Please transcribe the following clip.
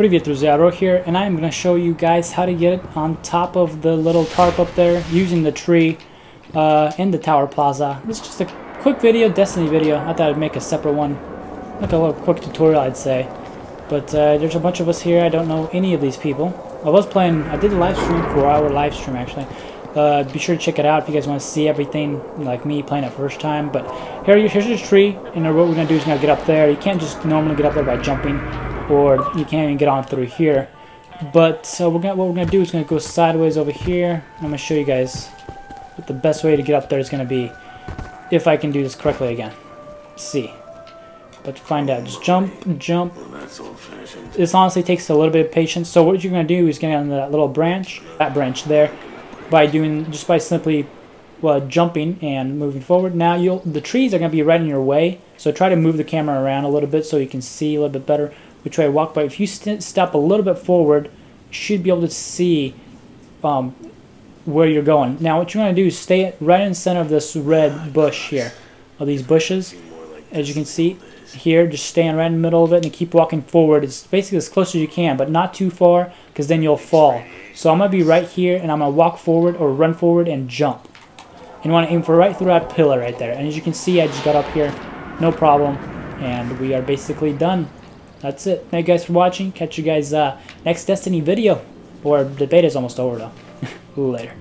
Привет, друзья, Ro here, and I'm going to show you guys how to get it on top of the little tarp up there using the tree uh, in the Tower Plaza. It's just a quick video, Destiny video. I thought I'd make a separate one, like a little quick tutorial, I'd say. But uh, there's a bunch of us here. I don't know any of these people. I was playing, I did a live stream, four-hour live stream actually. Uh, be sure to check it out if you guys want to see everything like me playing it first time. But here, here's this tree, and what we're going to do is going to get up there. You can't just normally get up there by jumping or you can't even get on through here. But so we're gonna, what we're going to do is going to go sideways over here. I'm going to show you guys what the best way to get up there is going to be if I can do this correctly again. Let's see. But to find out. Just jump, jump. This honestly takes a little bit of patience. So what you're going to do is get on that little branch, that branch there, by doing just by simply jumping and moving forward. Now you'll the trees are going to be right in your way, so try to move the camera around a little bit so you can see a little bit better which way I walk by. If you st step a little bit forward, you should be able to see um, where you're going. Now what you're going to do is stay right in the center of this red bush here, of these bushes. As you can see here, just stand right in the middle of it and keep walking forward. It's basically as close as you can, but not too far because then you'll fall. So I'm going to be right here and I'm going to walk forward or run forward and jump. And you want to aim for right through that pillar right there. And as you can see, I just got up here, no problem. And we are basically done that's it. Thank you guys for watching. Catch you guys uh, next Destiny video. Or the beta is almost over though. Later.